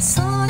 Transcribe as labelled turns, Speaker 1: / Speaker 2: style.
Speaker 1: それ